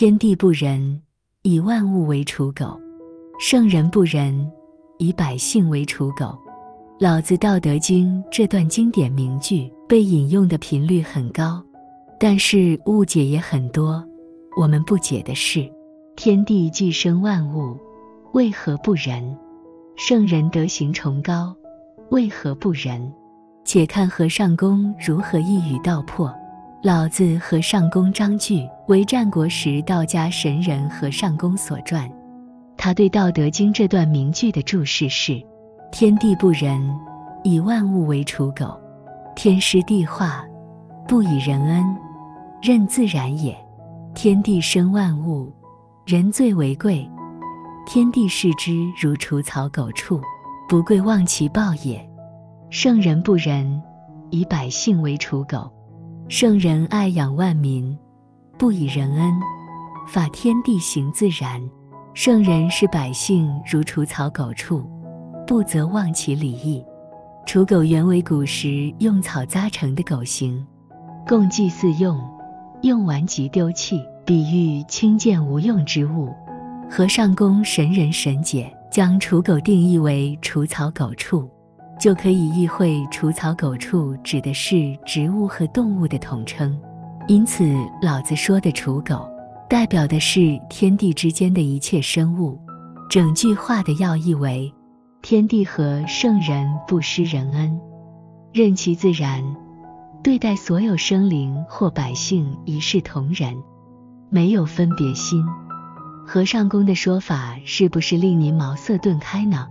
天地不仁，以万物为刍狗；圣人不仁，以百姓为刍狗。老子《道德经》这段经典名句被引用的频率很高，但是误解也很多。我们不解的是：天地既生万物，为何不仁？圣人德行崇高，为何不仁？且看和尚公如何一语道破。老子和尚公章句为战国时道家神人和尚公所撰，他对《道德经》这段名句的注释是。天地不仁，以万物为刍狗。天师地化，不以人恩，任自然也。天地生万物，人最为贵。天地视之如刍草狗畜，不贵望其报也。圣人不仁，以百姓为刍狗。圣人爱养万民，不以人恩，法天地行自然。圣人视百姓如除草狗畜。不责忘其礼义。刍狗原为古时用草扎成的狗形，供祭祀用，用完即丢弃，比喻轻贱无用之物。和尚公神人神解，将刍狗定义为除草狗畜，就可以意会除草狗畜指的是植物和动物的统称。因此，老子说的刍狗，代表的是天地之间的一切生物。整句话的要义为。天地和圣人不施人恩，任其自然，对待所有生灵或百姓一视同仁，没有分别心。和尚公的说法是不是令您茅塞顿开呢？